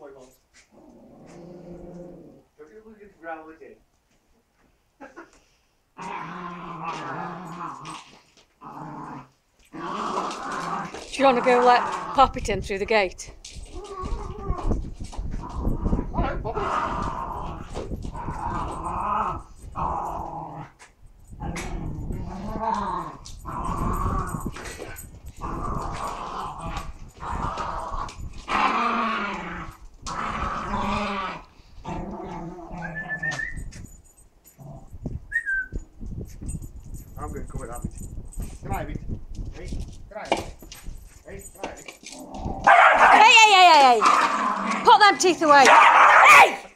Boy, Bones. Don't you look at the ground with it. Do you want to go let Poppet in through the gate? I'm going to come with Abby. Come on, Abby. Hey, come on. Hey, hey, hey, hey, hey! Put them teeth away. Hey!